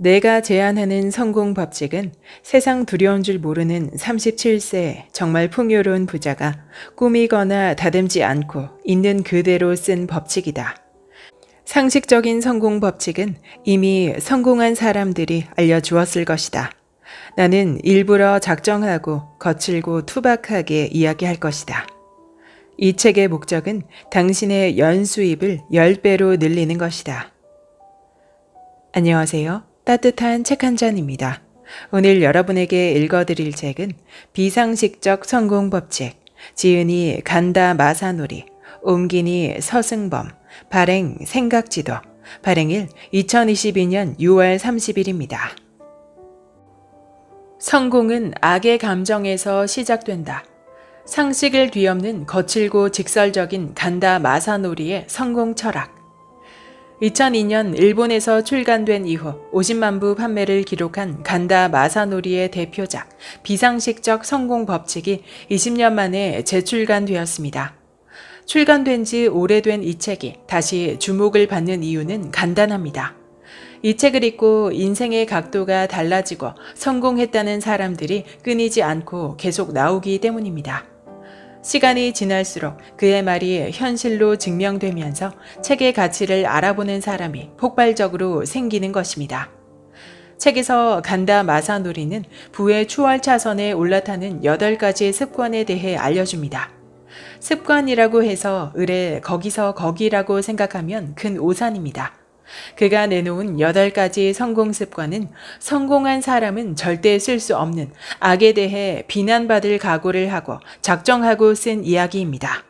내가 제안하는 성공 법칙은 세상 두려운 줄 모르는 37세 정말 풍요로운 부자가 꾸미거나 다듬지 않고 있는 그대로 쓴 법칙이다. 상식적인 성공 법칙은 이미 성공한 사람들이 알려주었을 것이다. 나는 일부러 작정하고 거칠고 투박하게 이야기할 것이다. 이 책의 목적은 당신의 연수입을 10배로 늘리는 것이다. 안녕하세요. 따뜻한 책 한 잔입니다. 오늘 여러분에게 읽어드릴 책은 비상식적 성공 법칙, 지은이 간다 마사놀이, 옮기니 서승범, 발행 생각지도, 발행일 2022년 6월 30일입니다. 성공은 악의 감정에서 시작된다. 상식을 뒤엎는 거칠고 직설적인 간다 마사놀이의 성공 철학. 2002년 일본에서 출간된 이후 50만 부 판매를 기록한 간다 마사노리의 대표작 비상식적 성공 법칙이 20년 만에 재출간되었습니다. 출간된 지 오래된 이 책이 다시 주목을 받는 이유는 간단합니다. 이 책을 읽고 인생의 각도가 달라지고 성공했다는 사람들이 끊이지 않고 계속 나오기 때문입니다. 시간이 지날수록 그의 말이 현실로 증명되면서 책의 가치를 알아보는 사람이 폭발적으로 생기는 것입니다. 책에서 간다 마사노리는 부의 추월 차선에 올라타는 8가지 습관에 대해 알려줍니다. 습관이라고 해서 의뢰 거기서 거기라고 생각하면 큰 오산입니다. 그가 내놓은 8가지 성공 습관은 성공한 사람은 절대 쓸 수 없는 악에 대해 비난받을 각오를 하고 작정하고 쓴 이야기입니다.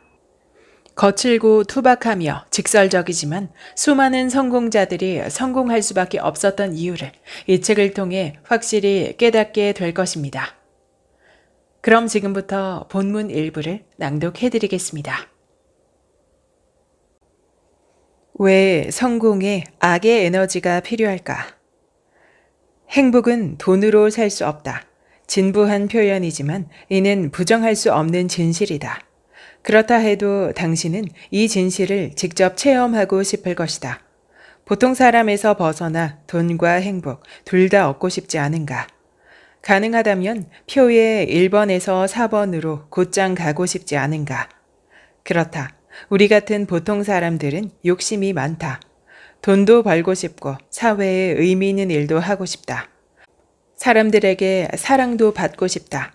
거칠고 투박하며 직설적이지만 수많은 성공자들이 성공할 수밖에 없었던 이유를 이 책을 통해 확실히 깨닫게 될 것입니다. 그럼 지금부터 본문 일부를 낭독해 드리겠습니다. 왜 성공에 악의 에너지가 필요할까? 행복은 돈으로 살 수 없다. 진부한 표현이지만 이는 부정할 수 없는 진실이다. 그렇다 해도 당신은 이 진실을 직접 체험하고 싶을 것이다. 보통 사람에서 벗어나 돈과 행복 둘 다 얻고 싶지 않은가? 가능하다면 표에 1번에서 4번으로 곧장 가고 싶지 않은가? 그렇다. 우리 같은 보통 사람들은 욕심이 많다. 돈도 벌고 싶고 사회에 의미 있는 일도 하고 싶다. 사람들에게 사랑도 받고 싶다.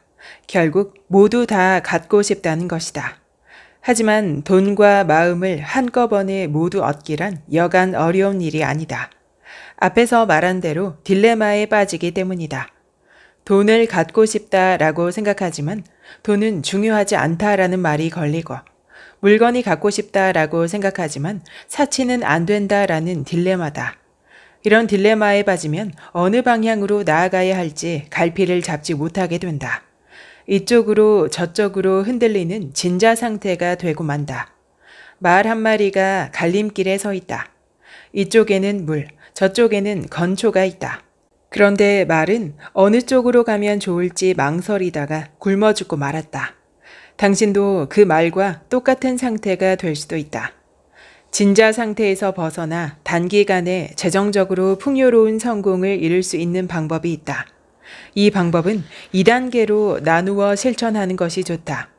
결국 모두 다 갖고 싶다는 것이다. 하지만 돈과 마음을 한꺼번에 모두 얻기란 여간 어려운 일이 아니다. 앞에서 말한 대로 딜레마에 빠지기 때문이다. 돈을 갖고 싶다라고 생각하지만 돈은 중요하지 않다라는 말이 걸리고 물건이 갖고 싶다라고 생각하지만 사치는 안 된다라는 딜레마다. 이런 딜레마에 빠지면 어느 방향으로 나아가야 할지 갈피를 잡지 못하게 된다. 이쪽으로 저쪽으로 흔들리는 진자 상태가 되고 만다. 말 한 마리가 갈림길에 서 있다. 이쪽에는 물, 저쪽에는 건초가 있다. 그런데 말은 어느 쪽으로 가면 좋을지 망설이다가 굶어 죽고 말았다. 당신도 그 말과 똑같은 상태가 될 수도 있다. 진자 상태에서 벗어나 단기간에 재정적으로 풍요로운 성공을 이룰 수 있는 방법이 있다. 이 방법은 2단계로 나누어 실천하는 것이 좋다.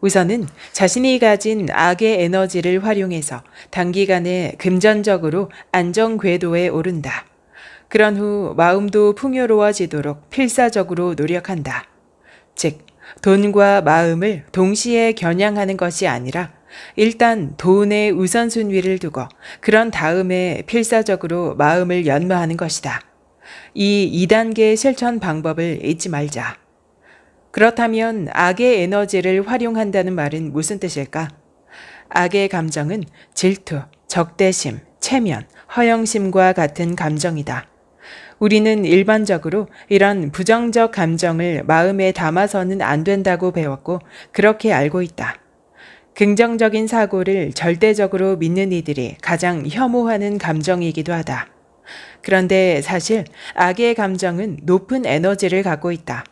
우선은 자신이 가진 악의 에너지를 활용해서 단기간에 금전적으로 안정 궤도에 오른다. 그런 후 마음도 풍요로워지도록 필사적으로 노력한다. 즉, 돈과 마음을 동시에 겨냥하는 것이 아니라 일단 돈의 우선순위를 두고 그런 다음에 필사적으로 마음을 연마하는 것이다. 이 2단계 실천 방법을 잊지 말자. 그렇다면 악의 에너지를 활용한다는 말은 무슨 뜻일까? 악의 감정은 질투, 적대심, 체면, 허영심과 같은 감정이다. 우리는 일반적으로 이런 부정적 감정을 마음에 담아서는 안 된다고 배웠고 그렇게 알고 있다. 긍정적인 사고를 절대적으로 믿는 이들이 가장 혐오하는 감정이기도 하다. 그런데 사실 악의 감정은 높은 에너지를 갖고 있다.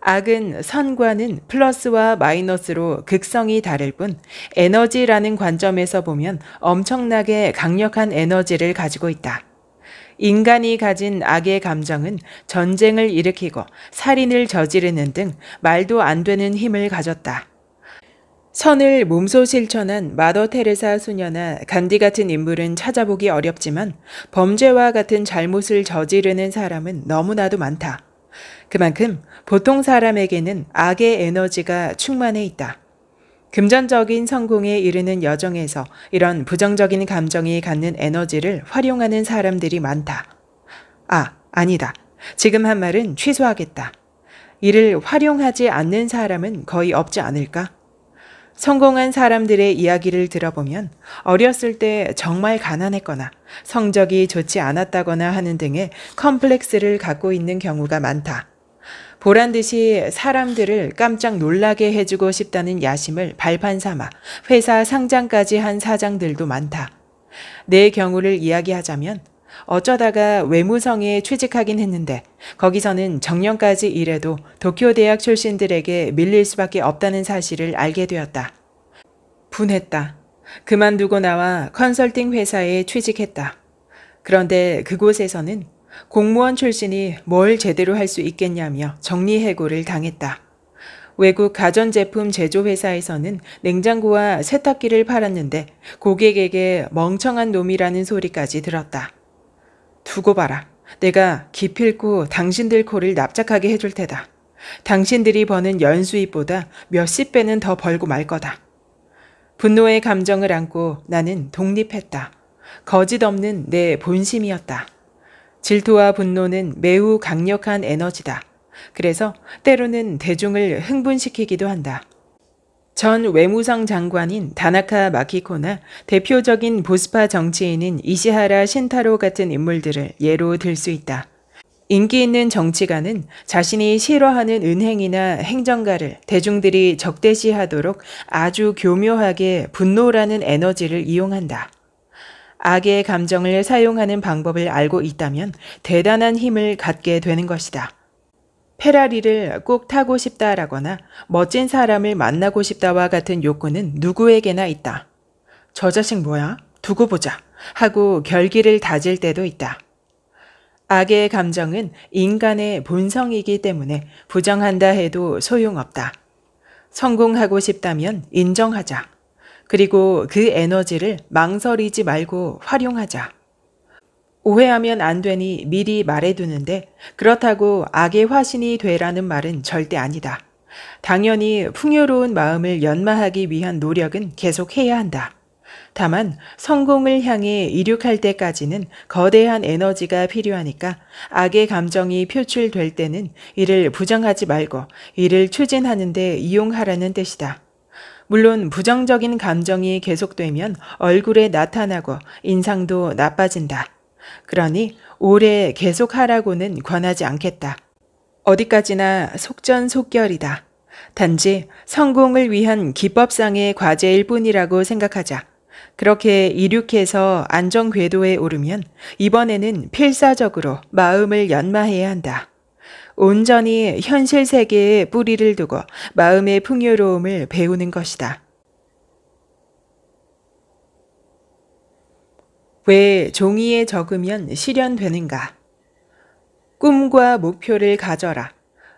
악은 선과는 플러스와 마이너스로 극성이 다를 뿐 에너지라는 관점에서 보면 엄청나게 강력한 에너지를 가지고 있다. 인간이 가진 악의 감정은 전쟁을 일으키고 살인을 저지르는 등 말도 안 되는 힘을 가졌다. 선을 몸소 실천한 마더 테레사 수녀나 간디 같은 인물은 찾아보기 어렵지만 범죄와 같은 잘못을 저지르는 사람은 너무나도 많다. 그만큼 보통 사람에게는 악의 에너지가 충만해 있다. 금전적인 성공에 이르는 여정에서 이런 부정적인 감정이 갖는 에너지를 활용하는 사람들이 많다. 아, 아니다. 지금 한 말은 취소하겠다. 이를 활용하지 않는 사람은 거의 없지 않을까? 성공한 사람들의 이야기를 들어보면 어렸을 때 정말 가난했거나 성적이 좋지 않았다거나 하는 등의 컴플렉스를 갖고 있는 경우가 많다. 보란 듯이 사람들을 깜짝 놀라게 해주고 싶다는 야심을 발판 삼아 회사 상장까지 한 사장들도 많다. 내 경우를 이야기하자면 어쩌다가 외무성에 취직하긴 했는데 거기서는 정년까지 일해도 도쿄 대학 출신들에게 밀릴 수밖에 없다는 사실을 알게 되었다. 분했다. 그만두고 나와 컨설팅 회사에 취직했다. 그런데 그곳에서는 공무원 출신이 뭘 제대로 할 수 있겠냐며 정리해고를 당했다. 외국 가전제품 제조회사에서는 냉장고와 세탁기를 팔았는데 고객에게 멍청한 놈이라는 소리까지 들었다. 두고 봐라. 내가 기필코 당신들 코를 납작하게 해줄 테다. 당신들이 버는 연수입보다 몇십 배는 더 벌고 말 거다. 분노의 감정을 안고 나는 독립했다. 거짓 없는 내 본심이었다. 질투와 분노는 매우 강력한 에너지다. 그래서 때로는 대중을 흥분시키기도 한다. 전 외무성 장관인 다나카 마키코나 대표적인 보스파 정치인인 이시하라 신타로 같은 인물들을 예로 들 수 있다. 인기 있는 정치가는 자신이 싫어하는 은행이나 행정가를 대중들이 적대시하도록 아주 교묘하게 분노라는 에너지를 이용한다. 악의 감정을 사용하는 방법을 알고 있다면 대단한 힘을 갖게 되는 것이다. 페라리를 꼭 타고 싶다라거나 멋진 사람을 만나고 싶다와 같은 욕구는 누구에게나 있다. 저 자식 뭐야? 두고 보자. 하고 결기를 다질 때도 있다. 악의 감정은 인간의 본성이기 때문에 부정한다 해도 소용없다. 성공하고 싶다면 인정하자. 그리고 그 에너지를 망설이지 말고 활용하자. 오해하면 안 되니 미리 말해두는데 그렇다고 악의 화신이 되라는 말은 절대 아니다. 당연히 풍요로운 마음을 연마하기 위한 노력은 계속해야 한다. 다만 성공을 향해 이륙할 때까지는 거대한 에너지가 필요하니까 악의 감정이 표출될 때는 이를 부정하지 말고 이를 추진하는데 이용하라는 뜻이다. 물론 부정적인 감정이 계속되면 얼굴에 나타나고 인상도 나빠진다. 그러니 오래 계속하라고는 권하지 않겠다. 어디까지나 속전속결이다. 단지 성공을 위한 기법상의 과제일 뿐이라고 생각하자. 그렇게 이륙해서 안정 궤도에 오르면 이번에는 필사적으로 마음을 연마해야 한다. 온전히 현실 세계에 뿌리를 두고 마음의 풍요로움을 배우는 것이다. 왜 종이에 적으면 실현되는가? 꿈과 목표를 가져라.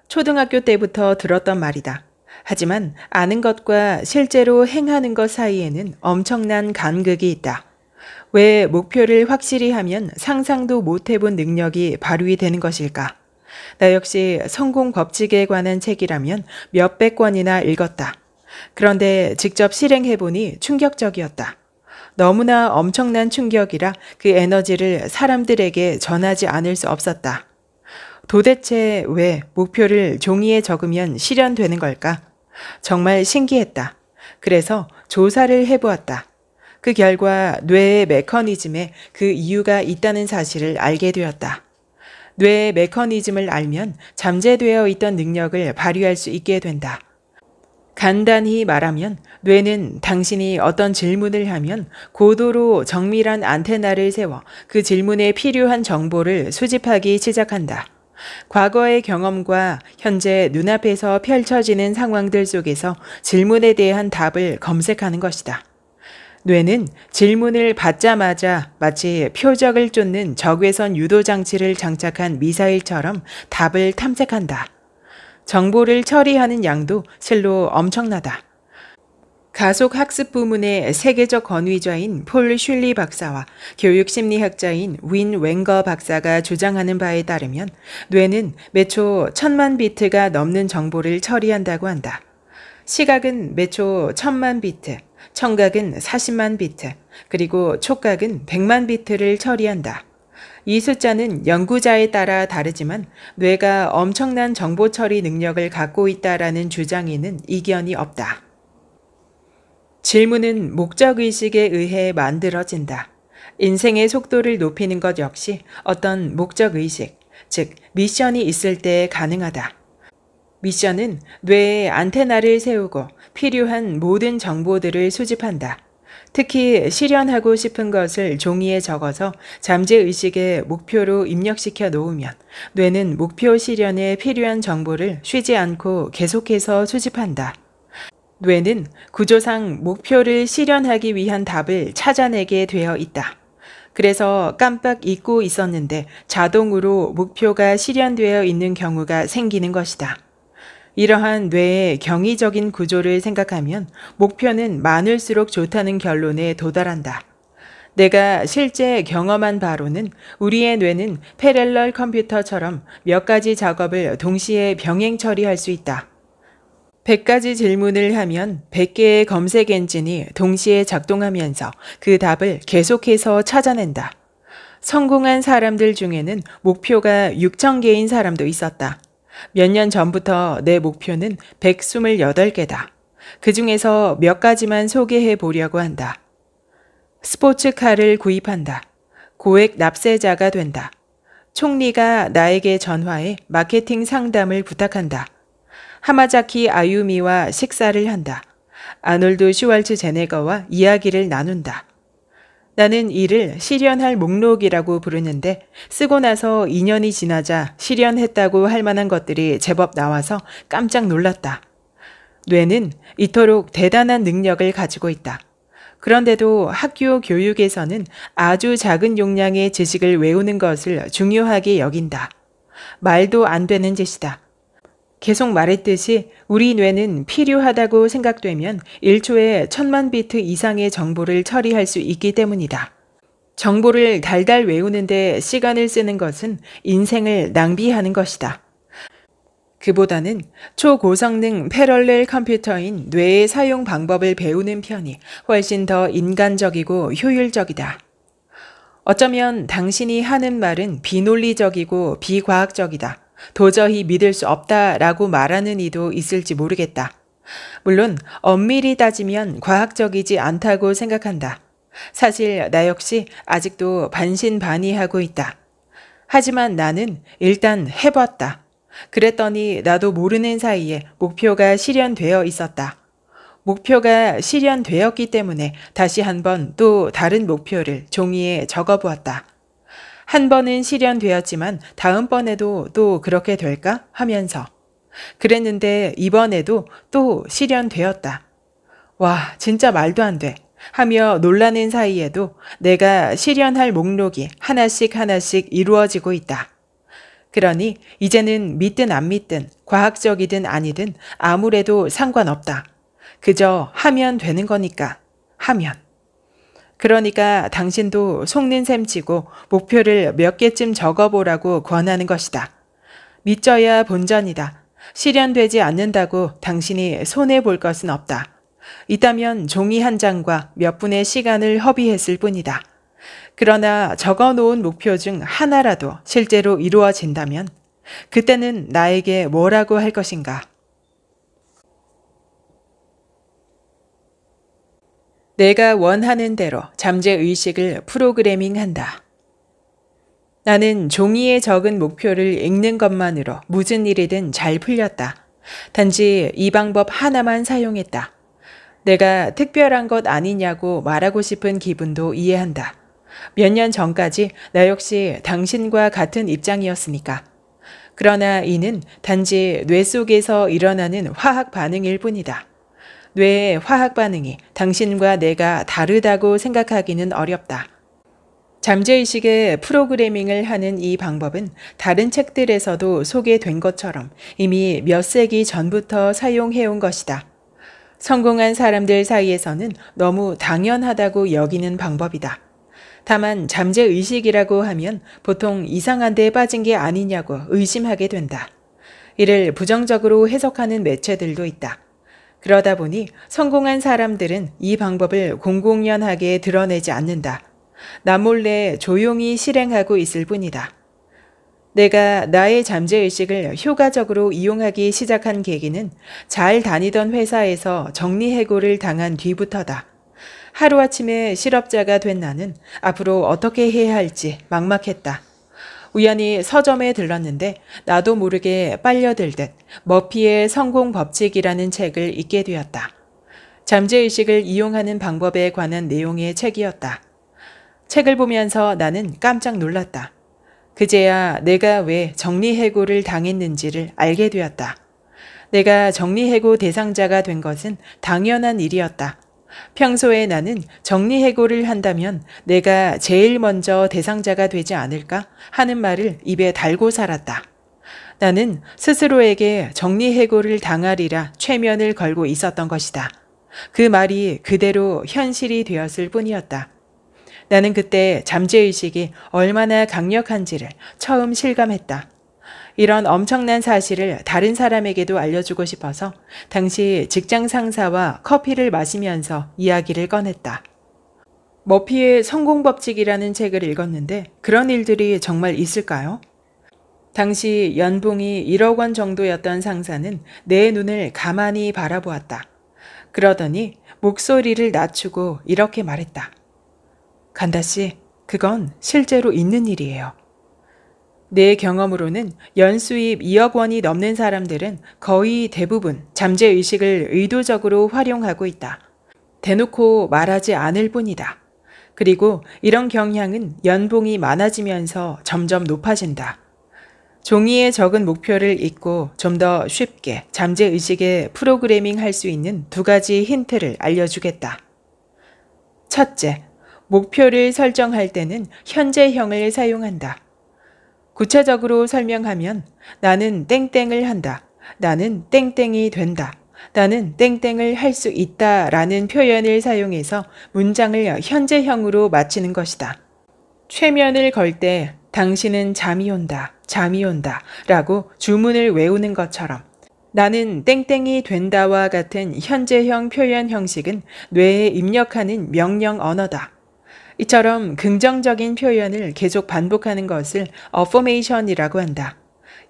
초등학교 때부터 들었던 말이다. 하지만 아는 것과 실제로 행하는 것 사이에는 엄청난 간극이 있다. 왜 목표를 확실히 하면 상상도 못 해본 능력이 발휘 되는 것일까? 나 역시 성공 법칙에 관한 책이라면 몇백 권이나 읽었다. 그런데 직접 실행해보니 충격적이었다. 너무나 엄청난 충격이라 그 에너지를 사람들에게 전하지 않을 수 없었다. 도대체 왜 목표를 종이에 적으면 실현되는 걸까? 정말 신기했다. 그래서 조사를 해보았다. 그 결과 뇌의 메커니즘에 그 이유가 있다는 사실을 알게 되었다. 뇌의 메커니즘을 알면 잠재되어 있던 능력을 발휘할 수 있게 된다. 간단히 말하면 뇌는 당신이 어떤 질문을 하면 고도로 정밀한 안테나를 세워 그 질문에 필요한 정보를 수집하기 시작한다. 과거의 경험과 현재 눈앞에서 펼쳐지는 상황들 속에서 질문에 대한 답을 검색하는 것이다. 뇌는 질문을 받자마자 마치 표적을 쫓는 적외선 유도 장치를 장착한 미사일처럼 답을 탐색한다. 정보를 처리하는 양도 실로 엄청나다. 가속 학습 부문의 세계적 권위자인 폴 슐리 박사와 교육 심리학자인 윈 웽거 박사가 주장하는 바에 따르면 뇌는 매초 천만 비트가 넘는 정보를 처리한다고 한다. 시각은 매초 천만 비트, 청각은 40만 비트, 그리고 촉각은 100만 비트를 처리한다. 이 숫자는 연구자에 따라 다르지만 뇌가 엄청난 정보 처리 능력을 갖고 있다라는 주장에는 이견이 없다. 질문은 목적의식에 의해 만들어진다. 인생의 속도를 높이는 것 역시 어떤 목적의식, 즉 미션이 있을 때 가능하다. 미션은 뇌에 안테나를 세우고 필요한 모든 정보들을 수집한다. 특히 실현하고 싶은 것을 종이에 적어서 잠재의식의 목표로 입력시켜 놓으면 뇌는 목표 실현에 필요한 정보를 쉬지 않고 계속해서 수집한다. 뇌는 구조상 목표를 실현하기 위한 답을 찾아내게 되어 있다. 그래서 깜빡 잊고 있었는데 자동으로 목표가 실현되어 있는 경우가 생기는 것이다. 이러한 뇌의 경이적인 구조를 생각하면 목표는 많을수록 좋다는 결론에 도달한다. 내가 실제 경험한 바로는 우리의 뇌는 패렐럴 컴퓨터처럼 몇 가지 작업을 동시에 병행 처리할 수 있다. 100가지 질문을 하면 100개의 검색 엔진이 동시에 작동하면서 그 답을 계속해서 찾아낸다. 성공한 사람들 중에는 목표가 6,000개인 사람도 있었다. 몇 년 전부터 내 목표는 128개다. 그 중에서 몇 가지만 소개해 보려고 한다. 스포츠카를 구입한다. 고액 납세자가 된다. 총리가 나에게 전화해 마케팅 상담을 부탁한다. 하마자키 아유미와 식사를 한다. 아놀드 슈왈츠 제네거와 이야기를 나눈다. 나는 이를 실현할 목록이라고 부르는데 쓰고 나서 2년이 지나자 실현했다고 할 만한 것들이 제법 나와서 깜짝 놀랐다. 뇌는 이토록 대단한 능력을 가지고 있다. 그런데도 학교 교육에서는 아주 작은 용량의 지식을 외우는 것을 중요하게 여긴다. 말도 안 되는 짓이다. 계속 말했듯이 우리 뇌는 필요하다고 생각되면 1초에 천만 비트 이상의 정보를 처리할 수 있기 때문이다. 정보를 달달 외우는데 시간을 쓰는 것은 인생을 낭비하는 것이다. 그보다는 초고성능 패럴렐 컴퓨터인 뇌의 사용 방법을 배우는 편이 훨씬 더 인간적이고 효율적이다. 어쩌면 당신이 하는 말은 비논리적이고 비과학적이다. 도저히 믿을 수 없다라고 말하는 이도 있을지 모르겠다. 물론 엄밀히 따지면 과학적이지 않다고 생각한다. 사실 나 역시 아직도 반신반의하고 있다. 하지만 나는 일단 해봤다. 그랬더니 나도 모르는 사이에 목표가 실현되어 있었다. 목표가 실현되었기 때문에 다시 한번 또 다른 목표를 종이에 적어보았다. 한 번은 실현되었지만 다음번에도 또 그렇게 될까 하면서 그랬는데 이번에도 또 실현되었다. 와, 진짜 말도 안 돼. 하며 놀라는 사이에도 내가 실현할 목록이 하나씩 하나씩 이루어지고 있다. 그러니 이제는 믿든 안 믿든 과학적이든 아니든 아무래도 상관없다. 그저 하면 되는 거니까 하면. 그러니까 당신도 속는 셈 치고 목표를 몇 개쯤 적어보라고 권하는 것이다. 믿져야 본전이다. 실현되지 않는다고 당신이 손해볼 것은 없다. 있다면 종이 한 장과 몇 분의 시간을 허비했을 뿐이다. 그러나 적어 놓은 목표 중 하나라도 실제로 이루어진다면 그때는 나에게 뭐라고 할 것인가? 내가 원하는 대로 잠재의식을 프로그래밍 한다. 나는 종이에 적은 목표를 읽는 것만으로 무슨 일이든 잘 풀렸다. 단지 이 방법 하나만 사용했다. 내가 특별한 것 아니냐고 말하고 싶은 기분도 이해한다. 몇 년 전까지 나 역시 당신과 같은 입장이었으니까. 그러나 이는 단지 뇌 속에서 일어나는 화학 반응일 뿐이다. 뇌의 화학 반응이 당신과 내가 다르다고 생각하기는 어렵다. 잠재의식의 프로그래밍을 하는 이 방법은 다른 책들에서도 소개된 것처럼 이미 몇 세기 전부터 사용해온 것이다. 성공한 사람들 사이에서는 너무 당연하다고 여기는 방법이다. 다만 잠재의식이라고 하면 보통 이상한 데 빠진 게 아니냐고 의심하게 된다. 이를 부정적으로 해석하는 매체들도 있다. 그러다 보니 성공한 사람들은 이 방법을 공공연하게 드러내지 않는다. 나몰래 조용히 실행하고 있을 뿐이다. 내가 나의 잠재의식을 효과적으로 이용하기 시작한 계기는 잘 다니던 회사에서 정리해고를 당한 뒤부터다. 하루아침에 실업자가 된 나는 앞으로 어떻게 해야 할지 막막했다. 우연히 서점에 들렀는데 나도 모르게 빨려들 듯 머피의 성공 법칙이라는 책을 읽게 되었다. 잠재의식을 이용하는 방법에 관한 내용의 책이었다. 책을 보면서 나는 깜짝 놀랐다. 그제야 내가 왜 정리해고를 당했는지를 알게 되었다. 내가 정리해고 대상자가 된 것은 당연한 일이었다. 평소에 나는 정리해고를 한다면 내가 제일 먼저 대상자가 되지 않을까 하는 말을 입에 달고 살았다. 나는 스스로에게 정리해고를 당하리라 최면을 걸고 있었던 것이다. 그 말이 그대로 현실이 되었을 뿐이었다. 나는 그때 잠재의식이 얼마나 강력한지를 처음 실감했다. 이런 엄청난 사실을 다른 사람에게도 알려주고 싶어서 당시 직장 상사와 커피를 마시면서 이야기를 꺼냈다. 머피의 성공 법칙이라는 책을 읽었는데 그런 일들이 정말 있을까요? 당시 연봉이 1억 원 정도였던 상사는 내 눈을 가만히 바라보았다. 그러더니 목소리를 낮추고 이렇게 말했다. 간다 씨, 그건 실제로 있는 일이에요. 내 경험으로는 연수입 2억 원이 넘는 사람들은 거의 대부분 잠재의식을 의도적으로 활용하고 있다. 대놓고 말하지 않을 뿐이다. 그리고 이런 경향은 연봉이 많아지면서 점점 높아진다. 종이에 적은 목표를 잊고 좀 더 쉽게 잠재의식에 프로그래밍 할 수 있는 두 가지 힌트를 알려주겠다. 첫째, 목표를 설정할 때는 현재형을 사용한다. 구체적으로 설명하면 나는 땡땡을 한다. 나는 땡땡이 된다. 나는 땡땡을 할 수 있다 라는 표현을 사용해서 문장을 현재형으로 마치는 것이다. 최면을 걸 때 당신은 잠이 온다, 잠이 온다 라고 주문을 외우는 것처럼 나는 땡땡이 된다와 같은 현재형 표현 형식은 뇌에 입력하는 명령 언어다. 이처럼 긍정적인 표현을 계속 반복하는 것을 어포메이션이라고 한다.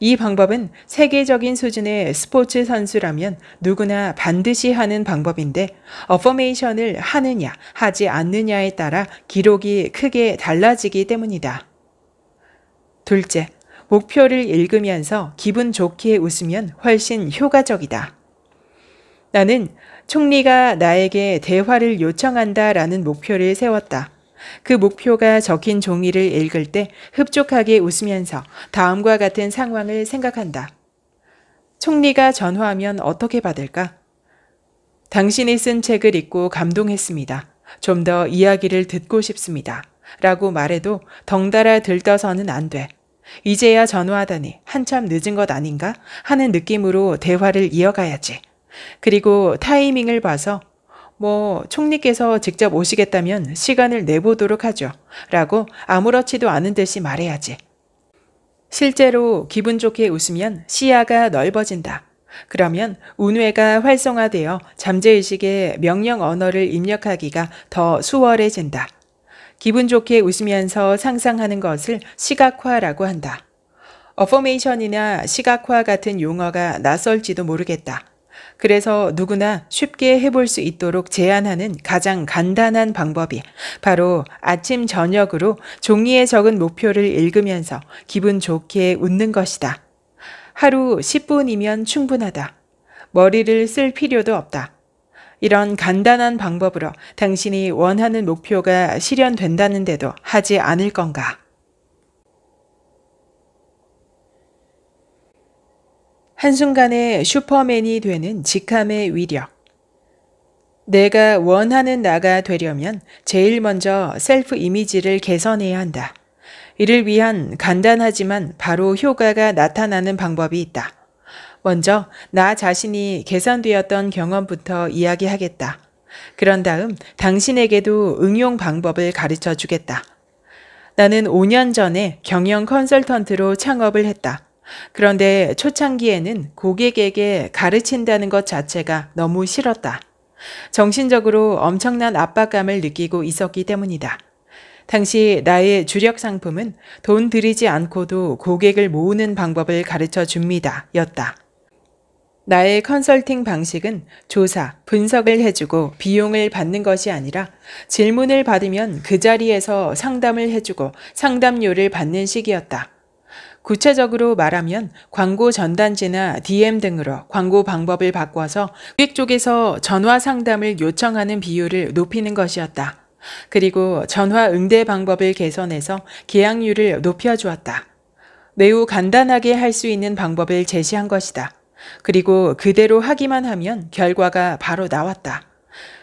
이 방법은 세계적인 수준의 스포츠 선수라면 누구나 반드시 하는 방법인데 어포메이션을 하느냐 하지 않느냐에 따라 기록이 크게 달라지기 때문이다. 둘째, 목표를 읽으면서 기분 좋게 웃으면 훨씬 효과적이다. 나는 총리가 나에게 대화를 요청한다 라는 목표를 세웠다. 그 목표가 적힌 종이를 읽을 때 흡족하게 웃으면서 다음과 같은 상황을 생각한다. 총리가 전화하면 어떻게 받을까? 당신이 쓴 책을 읽고 감동했습니다. 좀 더 이야기를 듣고 싶습니다. 라고 말해도 덩달아 들떠서는 안 돼. 이제야 전화하다니 한참 늦은 것 아닌가 하는 느낌으로 대화를 이어가야지. 그리고 타이밍을 봐서 뭐 총리께서 직접 오시겠다면 시간을 내보도록 하죠. 라고 아무렇지도 않은 듯이 말해야지. 실제로 기분 좋게 웃으면 시야가 넓어진다. 그러면 운회가 활성화되어 잠재의식의 명령 언어를 입력하기가 더 수월해진다. 기분 좋게 웃으면서 상상하는 것을 시각화라고 한다. 어포메이션이나 시각화 같은 용어가 낯설지도 모르겠다. 그래서 누구나 쉽게 해볼 수 있도록 제안하는 가장 간단한 방법이 바로 아침 저녁으로 종이에 적은 목표를 읽으면서 기분 좋게 웃는 것이다. 하루 10분이면 충분하다. 머리를 쓸 필요도 없다. 이런 간단한 방법으로 당신이 원하는 목표가 실현된다는데도 하지 않을 건가? 한순간에 슈퍼맨이 되는 직함의 위력. 내가 원하는 나가 되려면 제일 먼저 셀프 이미지를 개선해야 한다. 이를 위한 간단하지만 바로 효과가 나타나는 방법이 있다. 먼저 나 자신이 개선되었던 경험부터 이야기하겠다. 그런 다음 당신에게도 응용 방법을 가르쳐 주겠다. 나는 5년 전에 경영 컨설턴트로 창업을 했다. 그런데 초창기에는 고객에게 가르친다는 것 자체가 너무 싫었다. 정신적으로 엄청난 압박감을 느끼고 있었기 때문이다. 당시 나의 주력 상품은 돈 들이지 않고도 고객을 모으는 방법을 가르쳐 줍니다. 였다. 나의 컨설팅 방식은 조사, 분석을 해주고 비용을 받는 것이 아니라 질문을 받으면 그 자리에서 상담을 해주고 상담료를 받는 식이었다. 구체적으로 말하면 광고 전단지나 DM 등으로 광고 방법을 바꿔서 고객 쪽에서 전화 상담을 요청하는 비율을 높이는 것이었다. 그리고 전화 응대 방법을 개선해서 계약률을 높여주었다. 매우 간단하게 할 수 있는 방법을 제시한 것이다. 그리고 그대로 하기만 하면 결과가 바로 나왔다.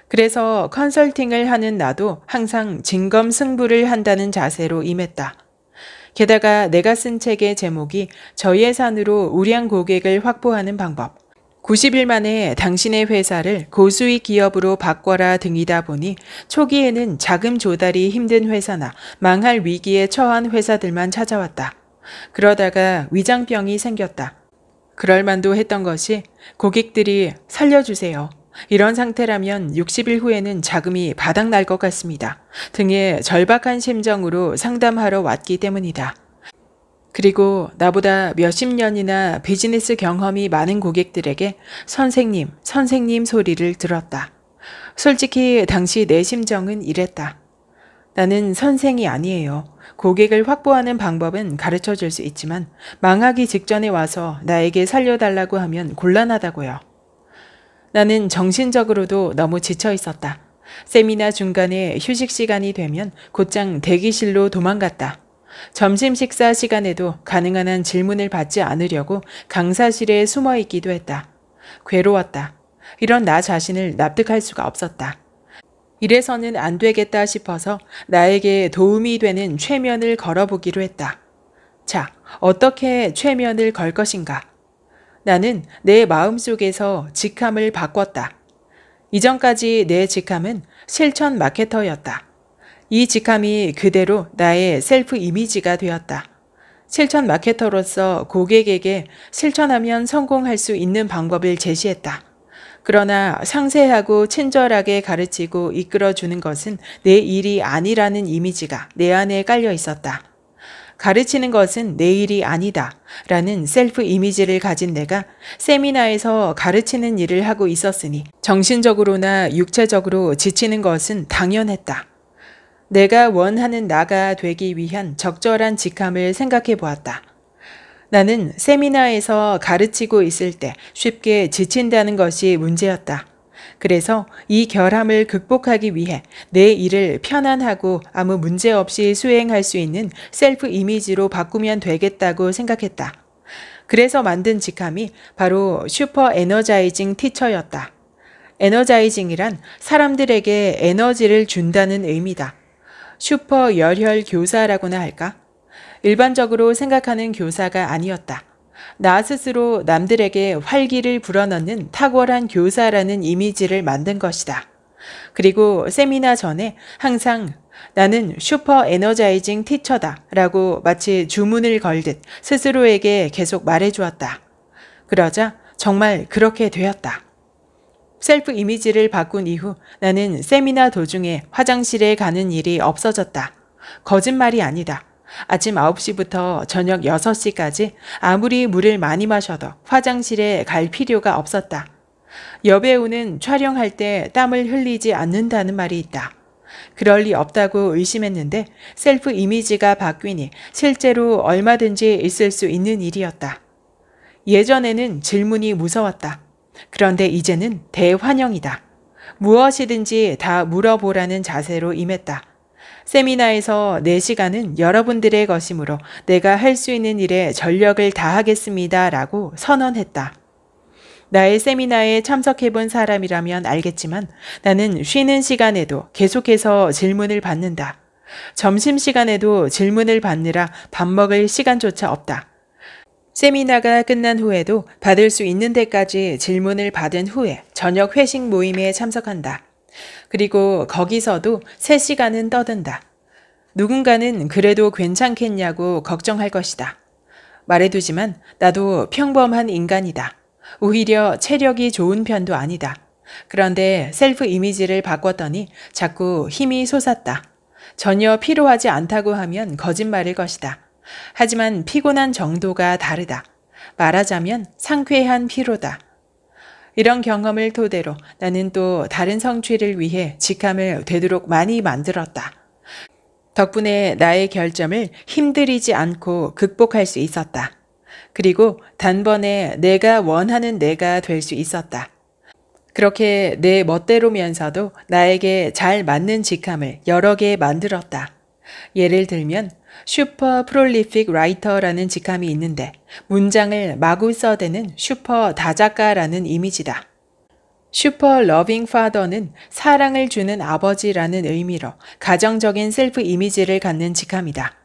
그래서 컨설팅을 하는 나도 항상 진검 승부를 한다는 자세로 임했다. 게다가 내가 쓴 책의 제목이 저예산으로 우량 고객을 확보하는 방법. 90일 만에 당신의 회사를 고수익 기업으로 바꿔라 등이다 보니 초기에는 자금 조달이 힘든 회사나 망할 위기에 처한 회사들만 찾아왔다. 그러다가 위장병이 생겼다. 그럴 만도 했던 것이 고객들이 살려주세요. 이런 상태라면 60일 후에는 자금이 바닥날 것 같습니다. 등의 절박한 심정으로 상담하러 왔기 때문이다. 그리고 나보다 몇십 년이나 비즈니스 경험이 많은 고객들에게 선생님, 선생님 소리를 들었다. 솔직히 당시 내 심정은 이랬다. 나는 선생이 아니에요. 고객을 확보하는 방법은 가르쳐 줄 수 있지만 망하기 직전에 와서 나에게 살려달라고 하면 곤란하다고요. 나는 정신적으로도 너무 지쳐 있었다. 세미나 중간에 휴식 시간이 되면 곧장 대기실로 도망갔다. 점심 식사 시간에도 가능한 한 질문을 받지 않으려고 강사실에 숨어 있기도 했다. 괴로웠다. 이런 나 자신을 납득할 수가 없었다. 이래서는 안 되겠다 싶어서 나에게 도움이 되는 최면을 걸어보기로 했다. 자, 어떻게 최면을 걸 것인가? 나는 내 마음속에서 직함을 바꿨다. 이전까지 내 직함은 실천 마케터였다. 이 직함이 그대로 나의 셀프 이미지가 되었다. 실천 마케터로서 고객에게 실천하면 성공할 수 있는 방법을 제시했다. 그러나 상세하고 친절하게 가르치고 이끌어주는 것은 내 일이 아니라는 이미지가 내 안에 깔려 있었다. 가르치는 것은 내 일이 아니다. 라는 셀프 이미지를 가진 내가 세미나에서 가르치는 일을 하고 있었으니 정신적으로나 육체적으로 지치는 것은 당연했다. 내가 원하는 나가 되기 위한 적절한 직함을 생각해 보았다. 나는 세미나에서 가르치고 있을 때 쉽게 지친다는 것이 문제였다. 그래서 이 결함을 극복하기 위해 내 일을 편안하고 아무 문제 없이 수행할 수 있는 셀프 이미지로 바꾸면 되겠다고 생각했다. 그래서 만든 직함이 바로 슈퍼 에너자이징 티처였다. energizing이란 사람들에게 에너지를 준다는 의미다. 슈퍼 열혈 교사라고나 할까? 일반적으로 생각하는 교사가 아니었다. 나 스스로 남들에게 활기를 불어넣는 탁월한 교사라는 이미지를 만든 것이다. 그리고 세미나 전에 항상 나는 super energizing teacher다 라고 마치 주문을 걸듯 스스로에게 계속 말해주었다. 그러자 정말 그렇게 되었다. 셀프 이미지를 바꾼 이후 나는 세미나 도중에 화장실에 가는 일이 없어졌다. 거짓말이 아니다. 아침 9시부터 저녁 6시까지 아무리 물을 많이 마셔도 화장실에 갈 필요가 없었다. 여배우는 촬영할 때 땀을 흘리지 않는다는 말이 있다. 그럴 리 없다고 의심했는데 셀프 이미지가 바뀌니 실제로 얼마든지 있을 수 있는 일이었다. 예전에는 질문이 무서웠다. 그런데 이제는 대환영이다. 무엇이든지 다 물어보라는 자세로 임했다. 세미나에서 4시간은 여러분들의 것이므로 내가 할 수 있는 일에 전력을 다하겠습니다. 라고 선언했다. 나의 세미나에 참석해본 사람이라면 알겠지만 나는 쉬는 시간에도 계속해서 질문을 받는다. 점심시간에도 질문을 받느라 밥 먹을 시간조차 없다. 세미나가 끝난 후에도 받을 수 있는 데까지 질문을 받은 후에 저녁 회식 모임에 참석한다. 그리고 거기서도 3시간은 떠든다. 누군가는 그래도 괜찮겠냐고 걱정할 것이다. 말해두지만 나도 평범한 인간이다. 오히려 체력이 좋은 편도 아니다. 그런데 셀프 이미지를 바꿨더니 자꾸 힘이 솟았다. 전혀 피로하지 않다고 하면 거짓말일 것이다. 하지만 피곤한 정도가 다르다. 말하자면 상쾌한 피로다. 이런 경험을 토대로 나는 또 다른 성취를 위해 직함을 되도록 많이 만들었다. 덕분에 나의 결점을 힘들이지 않고 극복할 수 있었다. 그리고 단번에 내가 원하는 내가 될 수 있었다. 그렇게 내 멋대로면서도 나에게 잘 맞는 직함을 여러 개 만들었다. 예를 들면 super prolific writer라는 직함이 있는데 문장을 마구 써대는 슈퍼 다작가라는 이미지다. super loving father는 사랑을 주는 아버지라는 의미로 가정적인 셀프 이미지를 갖는 직함이다.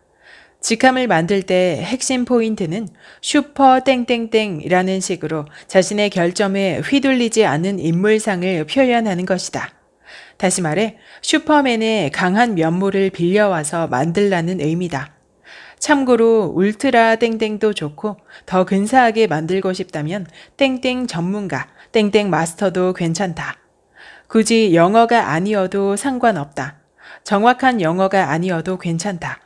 직함을 만들 때 핵심 포인트는 슈퍼 땡땡땡이라는 식으로 자신의 결점에 휘둘리지 않는 인물상을 표현하는 것이다. 다시 말해 슈퍼맨의 강한 면모를 빌려와서 만들라는 의미다. 참고로 울트라 땡땡도 좋고 더 근사하게 만들고 싶다면 땡땡 전문가, 땡땡 마스터도 괜찮다. 굳이 영어가 아니어도 상관없다. 정확한 영어가 아니어도 괜찮다.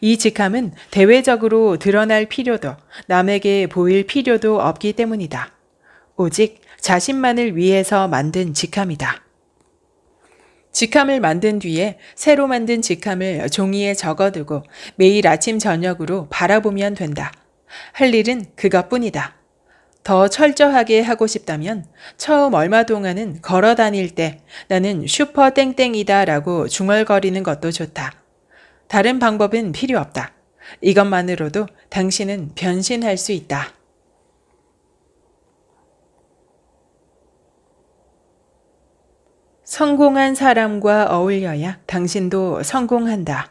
이 직함은 대외적으로 드러날 필요도 남에게 보일 필요도 없기 때문이다. 오직 자신만을 위해서 만든 직함이다. 직함을 만든 뒤에 새로 만든 직함을 종이에 적어두고 매일 아침 저녁으로 바라보면 된다. 할 일은 그것뿐이다. 더 철저하게 하고 싶다면 처음 얼마 동안은 걸어 다닐 때 나는 슈퍼 땡땡이다 라고 중얼거리는 것도 좋다. 다른 방법은 필요 없다. 이것만으로도 당신은 변신할 수 있다. 성공한 사람과 어울려야 당신도 성공한다.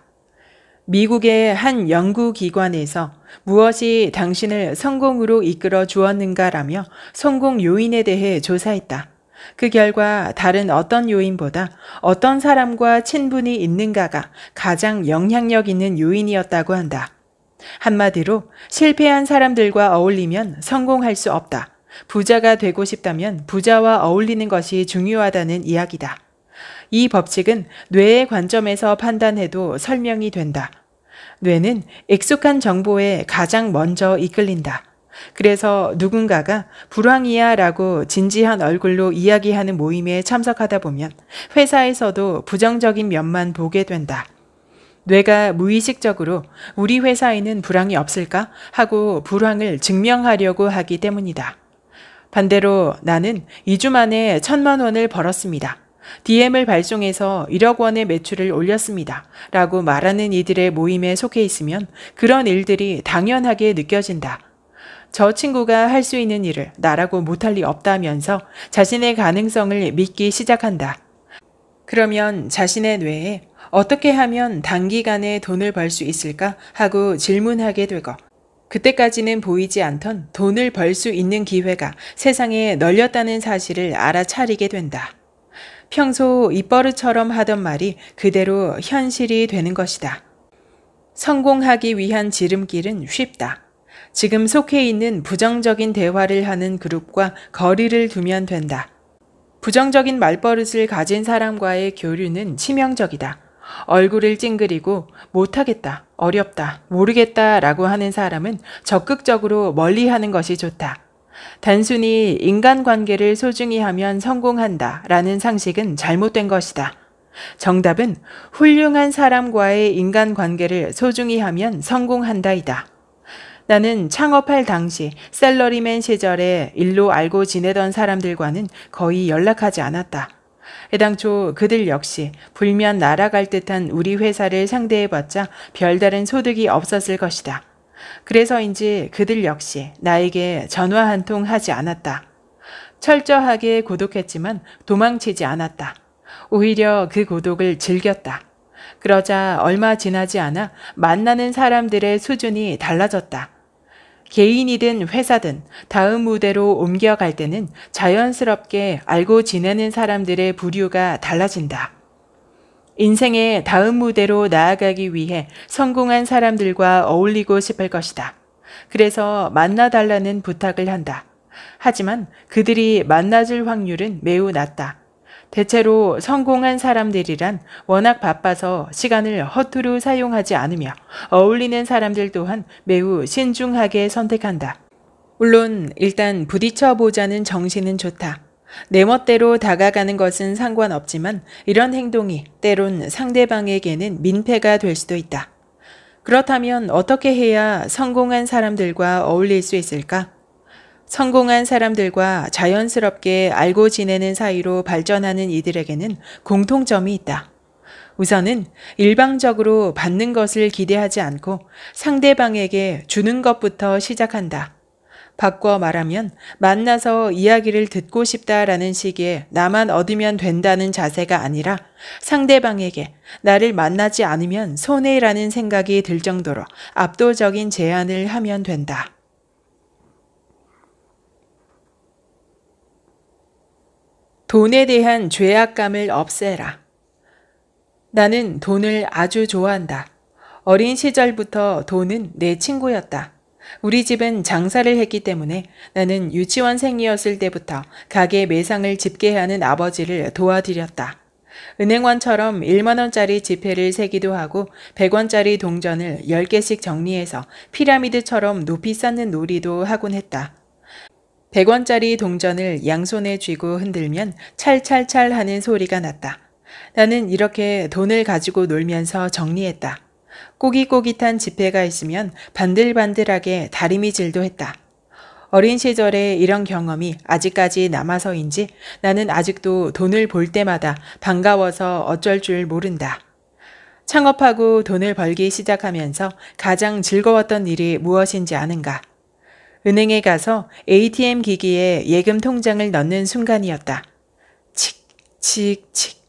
미국의 한 연구기관에서 무엇이 당신을 성공으로 이끌어 주었는가라며 성공 요인에 대해 조사했다. 그 결과 다른 어떤 요인보다 어떤 사람과 친분이 있는가가 가장 영향력 있는 요인이었다고 한다. 한마디로 실패한 사람들과 어울리면 성공할 수 없다. 부자가 되고 싶다면 부자와 어울리는 것이 중요하다는 이야기다. 이 법칙은 뇌의 관점에서 판단해도 설명이 된다. 뇌는 익숙한 정보에 가장 먼저 이끌린다. 그래서 누군가가 불황이야 라고 진지한 얼굴로 이야기하는 모임에 참석하다 보면 회사에서도 부정적인 면만 보게 된다. 뇌가 무의식적으로 우리 회사에는 불황이 없을까 하고 불황을 증명하려고 하기 때문이다. 반대로 나는 2주 만에 천만 원을 벌었습니다. DM을 발송해서 1억 원의 매출을 올렸습니다. 라고 말하는 이들의 모임에 속해 있으면 그런 일들이 당연하게 느껴진다. 저 친구가 할 수 있는 일을 나라고 못할 리 없다면서 자신의 가능성을 믿기 시작한다. 그러면 자신의 뇌에 어떻게 하면 단기간에 돈을 벌 수 있을까 하고 질문하게 되고 그때까지는 보이지 않던 돈을 벌 수 있는 기회가 세상에 널렸다는 사실을 알아차리게 된다. 평소 입버릇처럼 하던 말이 그대로 현실이 되는 것이다. 성공하기 위한 지름길은 쉽다. 지금 속해 있는 부정적인 대화를 하는 그룹과 거리를 두면 된다. 부정적인 말버릇을 가진 사람과의 교류는 치명적이다. 얼굴을 찡그리고 못하겠다, 어렵다, 모르겠다 라고 하는 사람은 적극적으로 멀리 하는 것이 좋다. 단순히 인간관계를 소중히 하면 성공한다 라는 상식은 잘못된 것이다. 정답은 훌륭한 사람과의 인간관계를 소중히 하면 성공한다이다. 나는 창업할 당시 셀러리맨 시절에 일로 알고 지내던 사람들과는 거의 연락하지 않았다. 해당초 그들 역시 불면 날아갈 듯한 우리 회사를 상대해봤자 별다른 소득이 없었을 것이다. 그래서인지 그들 역시 나에게 전화 한 통 하지 않았다. 철저하게 고독했지만 도망치지 않았다. 오히려 그 고독을 즐겼다. 그러자 얼마 지나지 않아 만나는 사람들의 수준이 달라졌다. 개인이든 회사든 다음 무대로 옮겨갈 때는 자연스럽게 알고 지내는 사람들의 부류가 달라진다. 인생의 다음 무대로 나아가기 위해 성공한 사람들과 어울리고 싶을 것이다. 그래서 만나달라는 부탁을 한다. 하지만 그들이 만나줄 확률은 매우 낮다. 대체로 성공한 사람들이란 워낙 바빠서 시간을 허투루 사용하지 않으며 어울리는 사람들 또한 매우 신중하게 선택한다. 물론 일단 부딪혀 보자는 정신은 좋다. 내 멋대로 다가가는 것은 상관없지만 이런 행동이 때론 상대방에게는 민폐가 될 수도 있다. 그렇다면 어떻게 해야 성공한 사람들과 어울릴 수 있을까? 성공한 사람들과 자연스럽게 알고 지내는 사이로 발전하는 이들에게는 공통점이 있다. 우선은 일방적으로 받는 것을 기대하지 않고 상대방에게 주는 것부터 시작한다. 바꿔 말하면 만나서 이야기를 듣고 싶다라는 식의 나만 얻으면 된다는 자세가 아니라 상대방에게 나를 만나지 않으면 손해라는 생각이 들 정도로 압도적인 제안을 하면 된다. 돈에 대한 죄악감을 없애라. 나는 돈을 아주 좋아한다. 어린 시절부터 돈은 내 친구였다. 우리 집은 장사를 했기 때문에 나는 유치원생이었을 때부터 가게 매상을 집계하는 아버지를 도와드렸다. 은행원처럼 1만원짜리 지폐를 세기도 하고 100원짜리 동전을 10개씩 정리해서 피라미드처럼 높이 쌓는 놀이도 하곤 했다. 100원짜리 동전을 양손에 쥐고 흔들면 찰찰찰 하는 소리가 났다. 나는 이렇게 돈을 가지고 놀면서 정리했다. 꼬깃꼬깃한 지폐가 있으면 반들반들하게 다리미질도 했다. 어린 시절에 이런 경험이 아직까지 남아서인지 나는 아직도 돈을 볼 때마다 반가워서 어쩔 줄 모른다. 창업하고 돈을 벌기 시작하면서 가장 즐거웠던 일이 무엇인지 아는가? 은행에 가서 ATM 기기에 예금 통장을 넣는 순간이었다. 칙, 칙, 칙.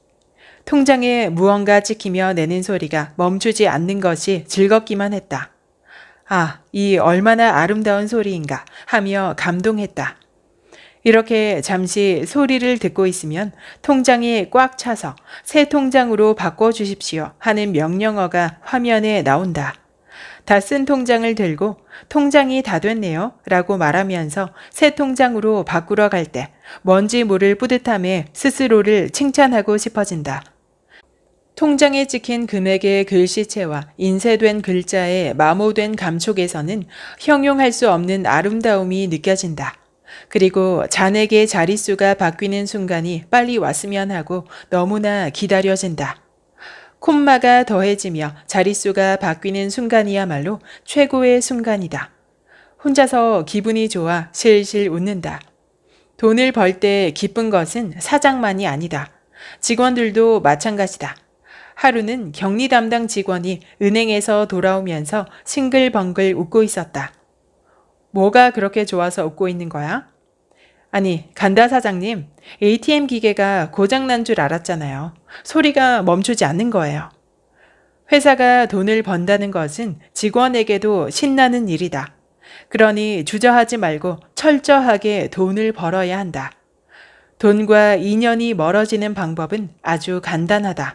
통장에 무언가 찍히며 내는 소리가 멈추지 않는 것이 즐겁기만 했다. 아, 이 얼마나 아름다운 소리인가 하며 감동했다. 이렇게 잠시 소리를 듣고 있으면 통장이 꽉 차서 새 통장으로 바꿔주십시오 하는 명령어가 화면에 나온다. 다 쓴 통장을 들고 통장이 다 됐네요 라고 말하면서 새 통장으로 바꾸러 갈 때 뭔지 모를 뿌듯함에 스스로를 칭찬하고 싶어진다. 통장에 찍힌 금액의 글씨체와 인쇄된 글자의 마모된 감촉에서는 형용할 수 없는 아름다움이 느껴진다. 그리고 잔액의 자릿수가 바뀌는 순간이 빨리 왔으면 하고 너무나 기다려진다. 콤마가 더해지며 자릿수가 바뀌는 순간이야말로 최고의 순간이다. 혼자서 기분이 좋아 실실 웃는다. 돈을 벌 때 기쁜 것은 사장만이 아니다. 직원들도 마찬가지다. 하루는 격리 담당 직원이 은행에서 돌아오면서 싱글벙글 웃고 있었다. 뭐가 그렇게 좋아서 웃고 있는 거야? 아니, 간다 사장님. ATM 기계가 고장난 줄 알았잖아요. 소리가 멈추지 않는 거예요. 회사가 돈을 번다는 것은 직원에게도 신나는 일이다. 그러니 주저하지 말고 철저하게 돈을 벌어야 한다. 돈과 인연이 멀어지는 방법은 아주 간단하다.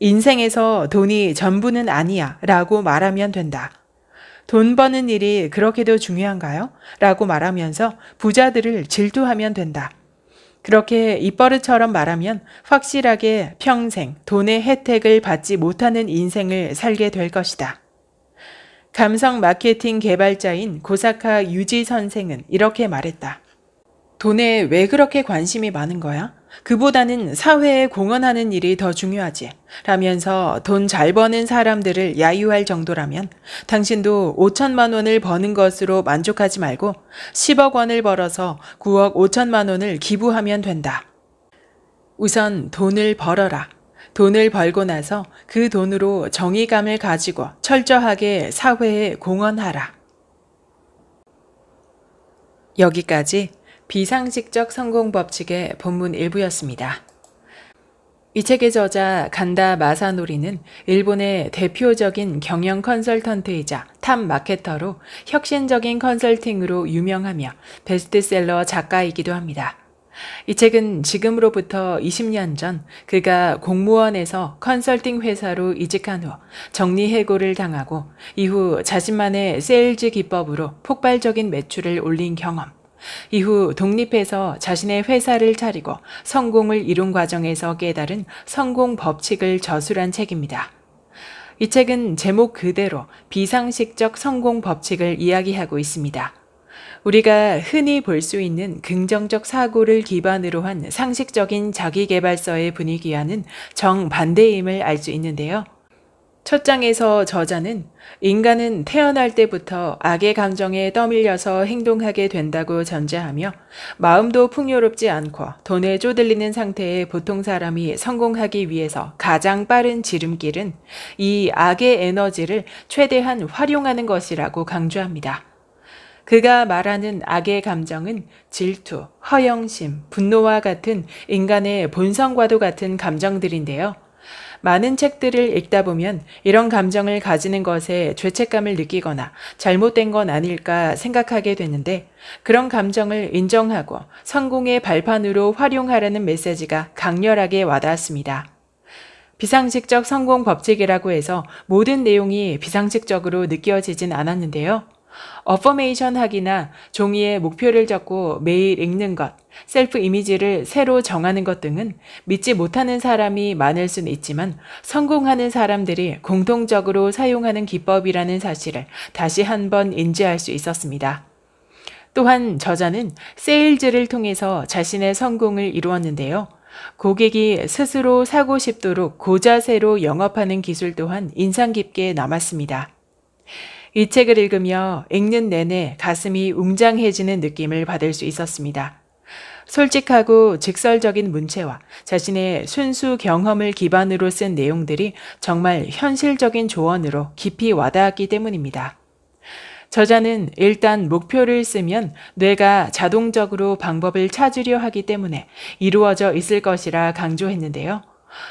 인생에서 돈이 전부는 아니야 라고 말하면 된다. 돈 버는 일이 그렇게도 중요한가요? 라고 말하면서 부자들을 질투하면 된다. 그렇게 입버릇처럼 말하면 확실하게 평생 돈의 혜택을 받지 못하는 인생을 살게 될 것이다. 감성 마케팅 개발자인 고사카 유지 선생은 이렇게 말했다. 돈에 왜 그렇게 관심이 많은 거야? 그보다는 사회에 공헌하는 일이 더 중요하지. 라면서 돈 잘 버는 사람들을 야유할 정도라면 당신도 5천만 원을 버는 것으로 만족하지 말고 10억 원을 벌어서 9억 5천만 원을 기부하면 된다. 우선 돈을 벌어라. 돈을 벌고 나서 그 돈으로 정의감을 가지고 철저하게 사회에 공헌하라. 여기까지 비상식적 성공 법칙의 본문 일부였습니다. 이 책의 저자 간다 마사노리는 일본의 대표적인 경영 컨설턴트이자 top marketer로 혁신적인 컨설팅으로 유명하며 베스트셀러 작가이기도 합니다. 이 책은 지금으로부터 20년 전 그가 공무원에서 컨설팅 회사로 이직한 후 정리해고를 당하고 이후 자신만의 세일즈 기법으로 폭발적인 매출을 올린 경험, 이후 독립해서 자신의 회사를 차리고 성공을 이룬 과정에서 깨달은 성공 법칙을 저술한 책입니다. 이 책은 제목 그대로 비상식적 성공 법칙을 이야기하고 있습니다. 우리가 흔히 볼 수 있는 긍정적 사고를 기반으로 한 상식적인 자기개발서의 분위기와는 정반대임을 알 수 있는데요. 첫 장에서 저자는 인간은 태어날 때부터 악의 감정에 떠밀려서 행동하게 된다고 전제하며 마음도 풍요롭지 않고 돈에 쪼들리는 상태의 보통 사람이 성공하기 위해서 가장 빠른 지름길은 이 악의 에너지를 최대한 활용하는 것이라고 강조합니다. 그가 말하는 악의 감정은 질투, 허영심, 분노와 같은 인간의 본성과도 같은 감정들인데요. 많은 책들을 읽다 보면 이런 감정을 가지는 것에 죄책감을 느끼거나 잘못된 건 아닐까 생각하게 되는데 그런 감정을 인정하고 성공의 발판으로 활용하라는 메시지가 강렬하게 와닿았습니다. 비상식적 성공 법칙이라고 해서 모든 내용이 비상식적으로 느껴지진 않았는데요. affirmation 하기나 종이에 목표를 적고 매일 읽는 것, 셀프 이미지를 새로 정하는 것 등은 믿지 못하는 사람이 많을 수는 있지만 성공하는 사람들이 공통적으로 사용하는 기법이라는 사실을 다시 한번 인지할 수 있었습니다. 또한 저자는 세일즈를 통해서 자신의 성공을 이루었는데요. 고객이 스스로 사고 싶도록 고자세로 영업하는 기술 또한 인상 깊게 남았습니다. 이 책을 읽으며 읽는 내내 가슴이 웅장해지는 느낌을 받을 수 있었습니다. 솔직하고 직설적인 문체와 자신의 순수 경험을 기반으로 쓴 내용들이 정말 현실적인 조언으로 깊이 와닿았기 때문입니다. 저자는 일단 목표를 쓰면 뇌가 자동적으로 방법을 찾으려 하기 때문에 이루어져 있을 것이라 강조했는데요.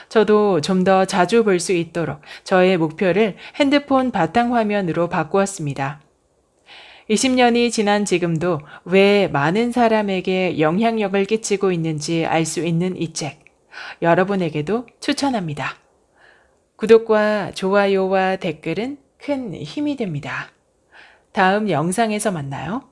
저도 좀 더 자주 볼 수 있도록 저의 목표를 핸드폰 바탕화면으로 바꾸었습니다. 20년이 지난 지금도 왜 많은 사람에게 영향력을 끼치고 있는지 알 수 있는 이 책. 여러분에게도 추천합니다. 구독과 좋아요와 댓글은 큰 힘이 됩니다. 다음 영상에서 만나요.